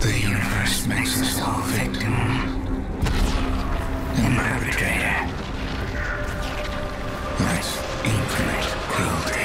The universe makes us all victims and perpetrator. That's infinite cruelty.